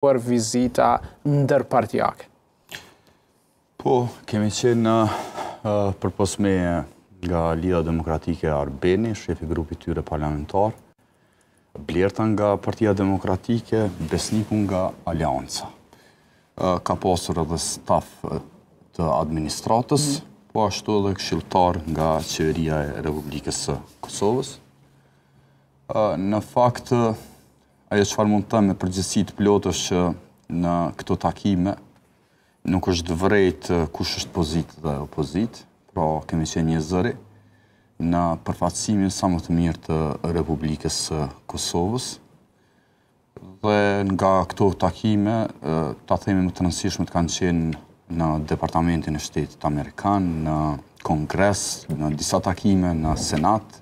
për vizita ndërpartiake. Po, kemi qenë përpos meje nga Lidhja Demokratike Arbeni, shefi i grupit të tyre parlamentar, Blerta nga Partia Demokratike, Besniku nga Aleanca. Ka pasur edhe staf të administratës, po ashtu edhe këshilltarë nga qeveria e Republikës së Kosovës. Në fakt, Ajo çfarë mund të them me përgjegjësi të plotë është që në këto takime nuk është vërejt kush është pozitë dhe opozitë, pra kemi qenë një zëri në përfaqësimin sa më të mirë të Republikës së Kosovës dhe nga këto takime ta themi më të rëndësishmet kanë qenë në Departamentin e Shtetit Amerikan, në Kongres, në disa takime në Senat,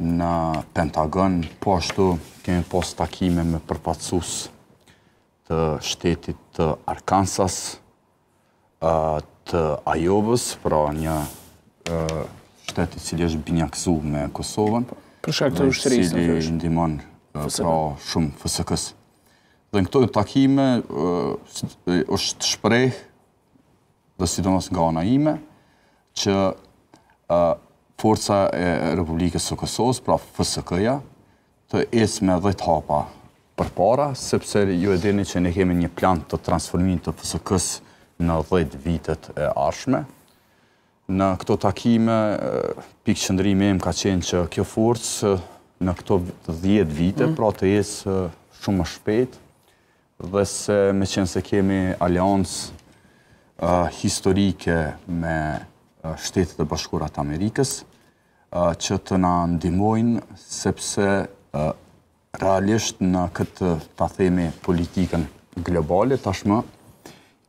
në Pentagon. Po ashtu kemi pas takime me përfaqësues të shtetit të Arkansas, të Ajovës, pra një shtet i cili është binjakëzu me Kosovën. Për shkak të ushtrisë. I cili ndihmon pra shumë FSK-së. Dhe në këto takime është shpreh dhe sidomos nga ana ime, që Forca e Republikës së Kosovës, pra FSK-ja, të ecë me dhjetë hapa përpara, sepse ju e dini që ne kemi një plan të transformimit të FSK-së në dhjetë vitet e ardhshme. Në këto takime, pikëqëndrimi im ka qenë që kjo forcë në këto dhjetë vite, mm. pra të ecë shumë më shpejtë, Dhe se meqenëse kemi aleancë historike me Shtetet e Bashkuara të Amerikës, që të na ndihmojnë sepse realisht në këtë, ta themi, politikën globale tashmë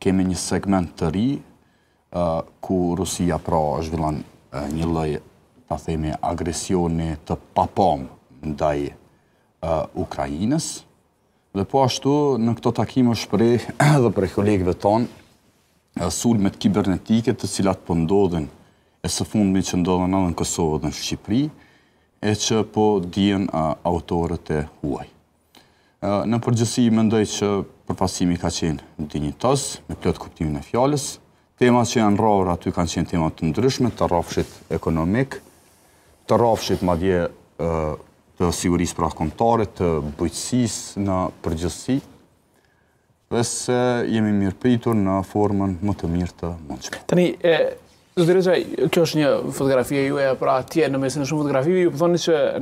kemi një segment të ri ku Rusia pra zhvillon një lloj, ta themi, agresioni të papamë ndaj Ukrainës, Dhe po ashtu, në këto takime është shpreh edhe prej kolegëve tonë, sulmet kibernetike të cilat po ndodhin e së fundmi që ndodhen edhe në Kosovë dhe në Shqipëri, e që po dijen autorët e huaj. Në përgjithësi, mendoj që përfaqësimi ka qenë dinjitoz, në plot kuptimin e fjalës, Temat që janë rrahur aty kanë qenë tema të ndryshme, të rrafshit ekonomik, të rrafshit madje të sigurisë pra kombëtare, të bujqësisë në përgjithësi, dhe se jemi mirëpritur në formën më të mirë të mundshme. Tani, e, Zoti Rezaj, kjo është një fotografi e juaja, pra atje në mesin e shumë fotografive, ju po thoni po që